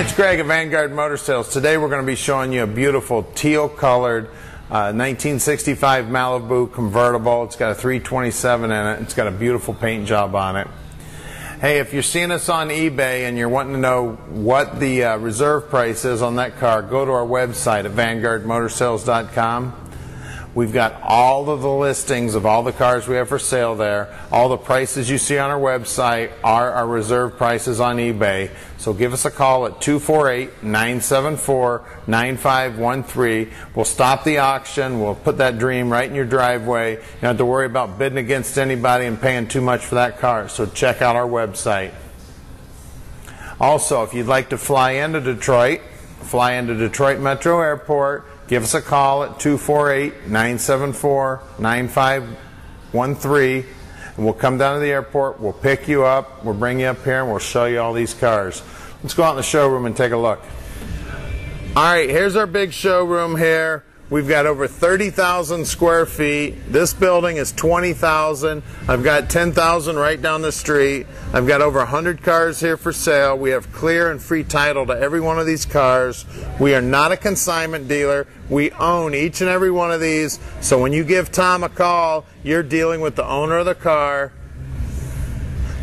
It's Greg at Vanguard Motor Sales. Today we're going to be showing you a beautiful teal colored uh, 1965 Malibu convertible. It's got a 327 in it. It's got a beautiful paint job on it. Hey, if you're seeing us on eBay and you're wanting to know what the uh, reserve price is on that car, go to our website at vanguardmotorsales.com. We've got all of the listings of all the cars we have for sale there. All the prices you see on our website are our reserve prices on eBay. So give us a call at 248-974-9513. We'll stop the auction. We'll put that dream right in your driveway. You don't have to worry about bidding against anybody and paying too much for that car. So check out our website. Also, if you'd like to fly into Detroit, fly into Detroit Metro Airport, give us a call at 248 974 9513 and we'll come down to the airport. We'll pick you up. We'll bring you up here and we'll show you all these cars. Let's go out in the showroom and take a look. All right, here's our big showroom here. We've got over 30,000 square feet. This building is 20,000. I've got 10,000 right down the street. I've got over 100 cars here for sale. We have clear and free title to every one of these cars. We are not a consignment dealer. We own each and every one of these. So when you give Tom a call, you're dealing with the owner of the car.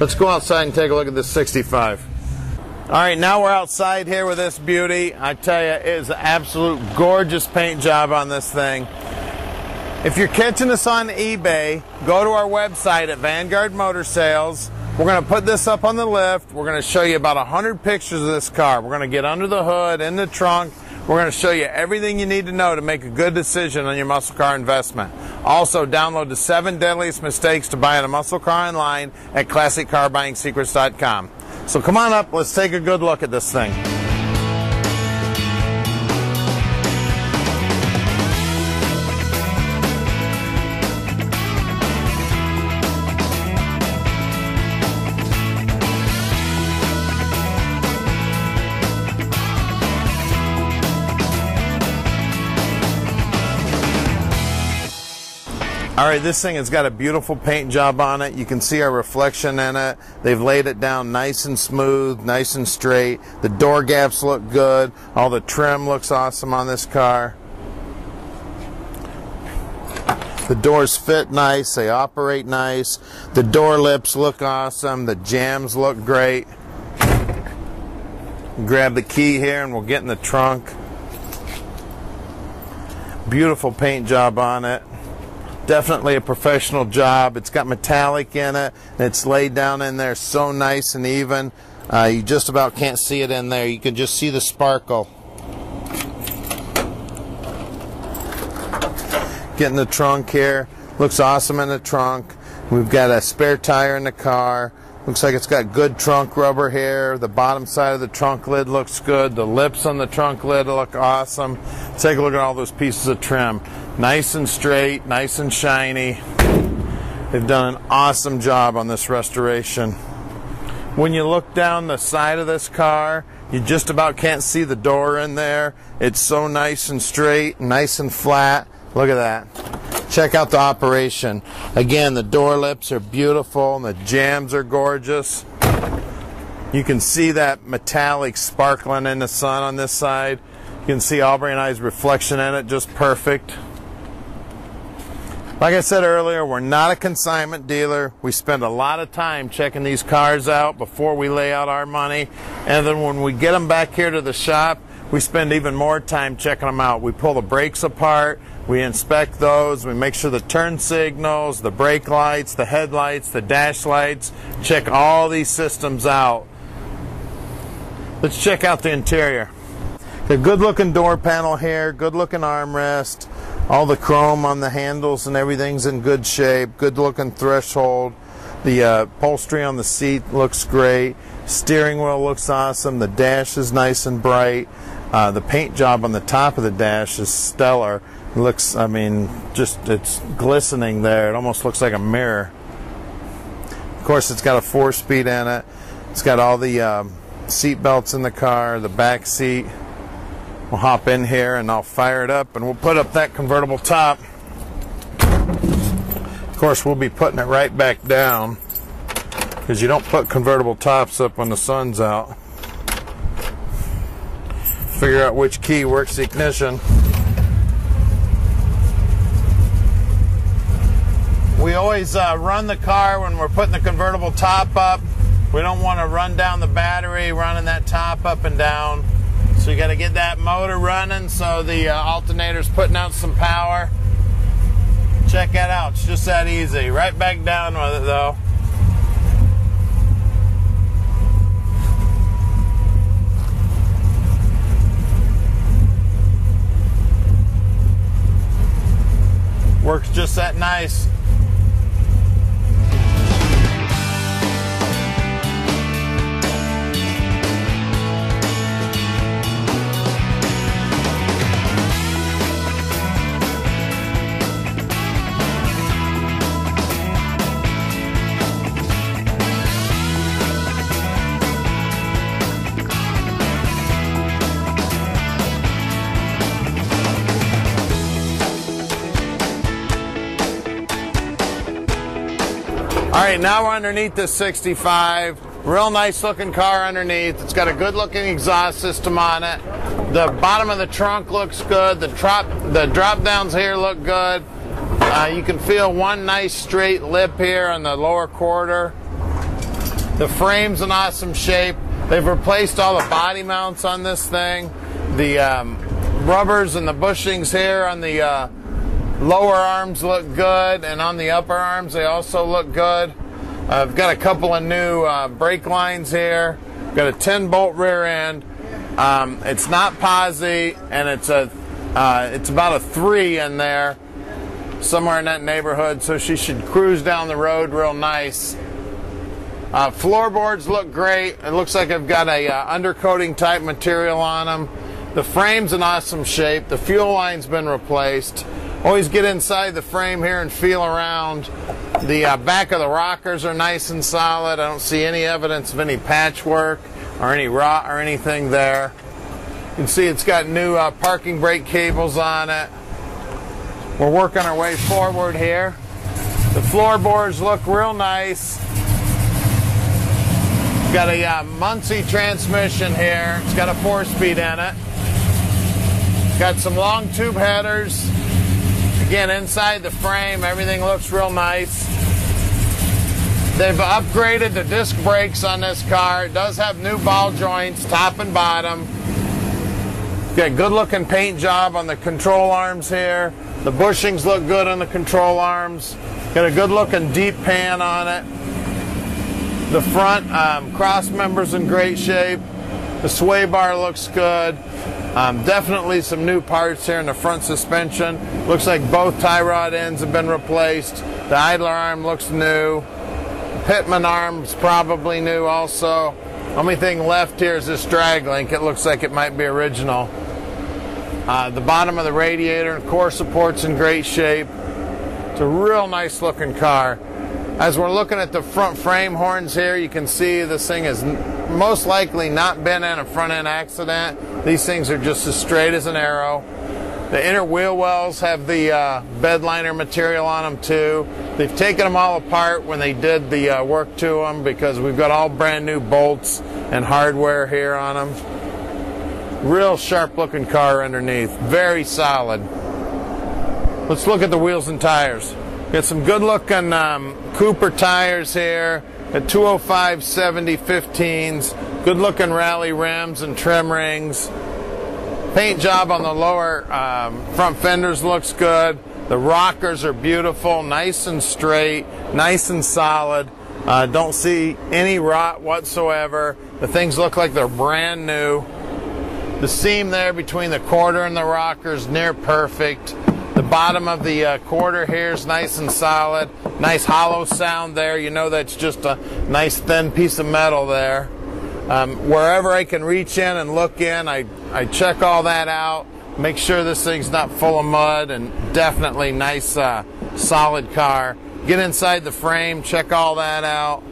Let's go outside and take a look at this 65. All right, now we're outside here with this beauty. I tell you, it is an absolute gorgeous paint job on this thing. If you're catching us on eBay, go to our website at Vanguard Motor Sales. We're going to put this up on the lift. We're going to show you about 100 pictures of this car. We're going to get under the hood, in the trunk. We're going to show you everything you need to know to make a good decision on your muscle car investment. Also, download the seven deadliest mistakes to buying a muscle car online at ClassicCarBuyingSecrets.com. So come on up, let's take a good look at this thing. All right, this thing has got a beautiful paint job on it. You can see our reflection in it. They've laid it down nice and smooth, nice and straight. The door gaps look good. All the trim looks awesome on this car. The doors fit nice, they operate nice. The door lips look awesome. The jambs look great. Grab the key here and we'll get in the trunk. Beautiful paint job on it definitely a professional job. It's got metallic in it. It's laid down in there so nice and even. Uh, you just about can't see it in there. You can just see the sparkle. Getting the trunk here. Looks awesome in the trunk. We've got a spare tire in the car. Looks like it's got good trunk rubber here. The bottom side of the trunk lid looks good. The lips on the trunk lid look awesome. Take a look at all those pieces of trim. Nice and straight, nice and shiny. They've done an awesome job on this restoration. When you look down the side of this car, you just about can't see the door in there. It's so nice and straight, nice and flat. Look at that. Check out the operation. Again, the door lips are beautiful and the jambs are gorgeous. You can see that metallic sparkling in the sun on this side. You can see Aubrey and I's reflection in it just perfect. Like I said earlier, we're not a consignment dealer. We spend a lot of time checking these cars out before we lay out our money. And then when we get them back here to the shop, we spend even more time checking them out. We pull the brakes apart, we inspect those, we make sure the turn signals, the brake lights, the headlights, the dash lights, check all these systems out. Let's check out the interior. A good looking door panel here, good looking armrest, all the chrome on the handles and everything's in good shape, good looking threshold. The uh, upholstery on the seat looks great. Steering wheel looks awesome. The dash is nice and bright. Uh, the paint job on the top of the dash is stellar looks I mean just it's glistening there it almost looks like a mirror of course it's got a four speed in it it's got all the um, seat belts in the car the back seat we'll hop in here and I'll fire it up and we'll put up that convertible top of course we'll be putting it right back down because you don't put convertible tops up when the sun's out figure out which key works the ignition. We always uh, run the car when we're putting the convertible top up. We don't want to run down the battery running that top up and down. So you got to get that motor running so the uh, alternator's putting out some power. Check that out. It's just that easy. Right back down with it though. Works just that nice. Right, now we're underneath this 65. Real nice looking car underneath. It's got a good looking exhaust system on it. The bottom of the trunk looks good. The drop, the drop downs here look good. Uh, you can feel one nice straight lip here on the lower quarter. The frame's in awesome shape. They've replaced all the body mounts on this thing. The um, rubbers and the bushings here on the uh, Lower arms look good, and on the upper arms they also look good. I've got a couple of new uh, brake lines here. Got a 10 bolt rear end. Um, it's not posi, and it's a uh, it's about a three in there, somewhere in that neighborhood. So she should cruise down the road real nice. Uh, floorboards look great. It looks like I've got a uh, undercoating type material on them. The frame's in awesome shape. The fuel line's been replaced. Always get inside the frame here and feel around. The uh, back of the rockers are nice and solid. I don't see any evidence of any patchwork or any rot or anything there. You can see it's got new uh, parking brake cables on it. We're working our way forward here. The floorboards look real nice. Got a uh, Muncie transmission here. It's got a four-speed in it. Got some long tube headers. Again, inside the frame, everything looks real nice. They've upgraded the disc brakes on this car. It does have new ball joints, top and bottom. Got good looking paint job on the control arms here. The bushings look good on the control arms. Got a good looking deep pan on it. The front um, cross members in great shape. The sway bar looks good. Um, definitely some new parts here in the front suspension. Looks like both tie rod ends have been replaced. The idler arm looks new. Pitman arm's probably new also. Only thing left here is this drag link. It looks like it might be original. Uh, the bottom of the radiator and core support's in great shape. It's a real nice looking car. As we're looking at the front frame horns here, you can see this thing has most likely not been in a front end accident. These things are just as straight as an arrow. The inner wheel wells have the uh, bed liner material on them too. They've taken them all apart when they did the uh, work to them because we've got all brand new bolts and hardware here on them. Real sharp looking car underneath, very solid. Let's look at the wheels and tires. Got some good looking um, Cooper tires here at 205 70 15s. Good looking rally rims and trim rings. Paint job on the lower um, front fenders looks good. The rockers are beautiful, nice and straight, nice and solid. Uh, don't see any rot whatsoever. The things look like they're brand new. The seam there between the quarter and the rockers near perfect. Bottom of the uh, quarter here is nice and solid. Nice hollow sound there. You know that's just a nice thin piece of metal there. Um, wherever I can reach in and look in, I, I check all that out. Make sure this thing's not full of mud and definitely nice, uh, solid car. Get inside the frame, check all that out.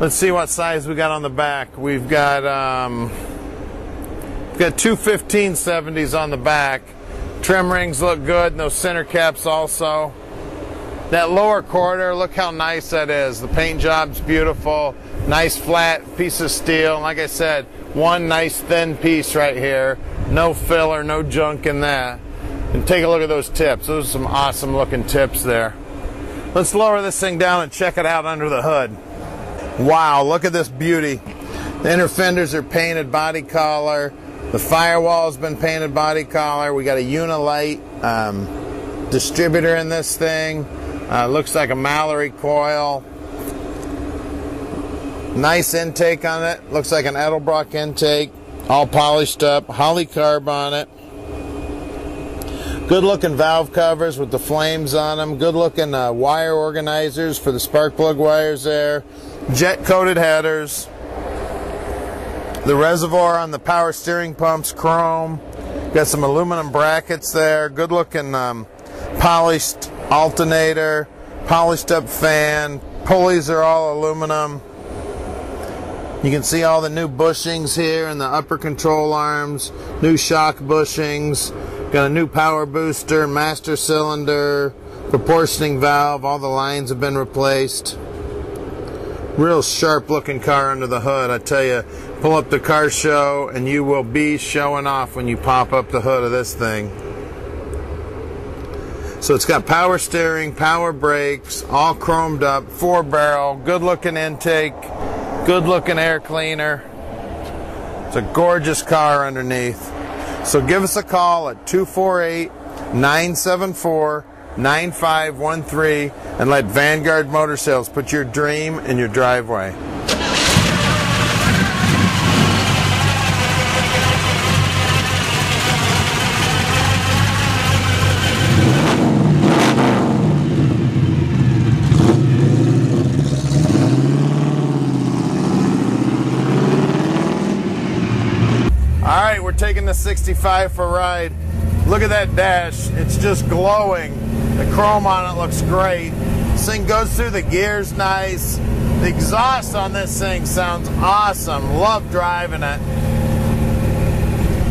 Let's see what size we got on the back. We've got um, we've got two 1570s on the back. Trim rings look good, and those center caps also. That lower quarter, look how nice that is. The paint job's beautiful. Nice flat piece of steel. Like I said, one nice thin piece right here. No filler, no junk in that. And take a look at those tips. Those are some awesome looking tips there. Let's lower this thing down and check it out under the hood. Wow, look at this beauty. The inner fenders are painted body color. The firewall's been painted body color. We got a Unilite um, distributor in this thing. Uh, looks like a Mallory coil. Nice intake on it. Looks like an Edelbrock intake. All polished up. Holley carb on it. Good looking valve covers with the flames on them. Good looking uh, wire organizers for the spark plug wires there. Jet coated headers. The reservoir on the power steering pumps, chrome. Got some aluminum brackets there. Good looking um, polished alternator. Polished up fan. Pulleys are all aluminum. You can see all the new bushings here and the upper control arms, new shock bushings, got a new power booster, master cylinder, proportioning valve, all the lines have been replaced. Real sharp looking car under the hood, I tell you. Pull up the car show and you will be showing off when you pop up the hood of this thing. So it's got power steering, power brakes, all chromed up, four barrel, good looking intake, Good looking air cleaner. It's a gorgeous car underneath. So give us a call at 248 974 9513 and let Vanguard Motor Sales put your dream in your driveway. we're taking the 65 for a ride. Look at that dash. It's just glowing. The chrome on it looks great. This thing goes through the gears nice. The exhaust on this thing sounds awesome. Love driving it.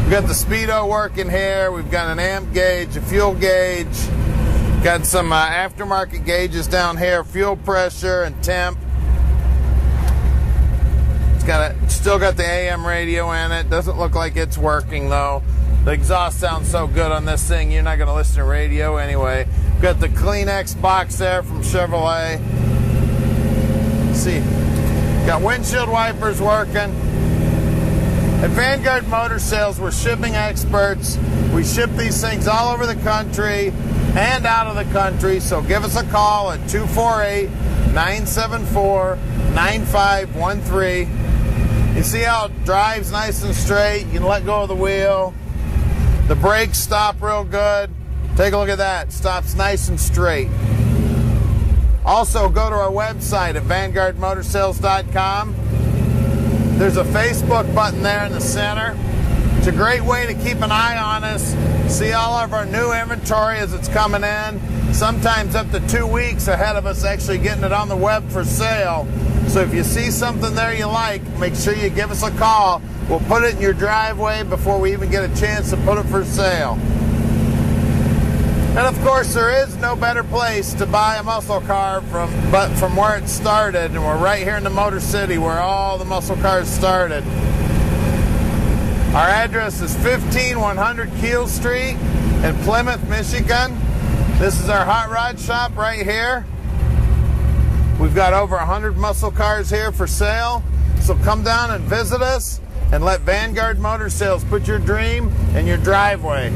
We've got the speedo working here. We've got an amp gauge, a fuel gauge. Got some uh, aftermarket gauges down here, fuel pressure and temp. It's got a, still got the AM radio in it. Doesn't look like it's working though. The exhaust sounds so good on this thing, you're not going to listen to radio anyway. Got the Kleenex box there from Chevrolet. Let's see, got windshield wipers working. At Vanguard Motor Sales, we're shipping experts. We ship these things all over the country and out of the country. So give us a call at 248 974 9513. You see how it drives nice and straight? You can let go of the wheel. The brakes stop real good. Take a look at that. Stops nice and straight. Also, go to our website at vanguardmotorsales.com. There's a Facebook button there in the center. It's a great way to keep an eye on us, see all of our new inventory as it's coming in, sometimes up to two weeks ahead of us actually getting it on the web for sale. So if you see something there you like, make sure you give us a call. We'll put it in your driveway before we even get a chance to put it for sale. And of course, there is no better place to buy a muscle car from but from where it started, and we're right here in the Motor City where all the muscle cars started. Our address is 15100 Keel Street in Plymouth, Michigan. This is our hot rod shop right here. We've got over 100 muscle cars here for sale. So come down and visit us and let Vanguard Motor Sales put your dream in your driveway.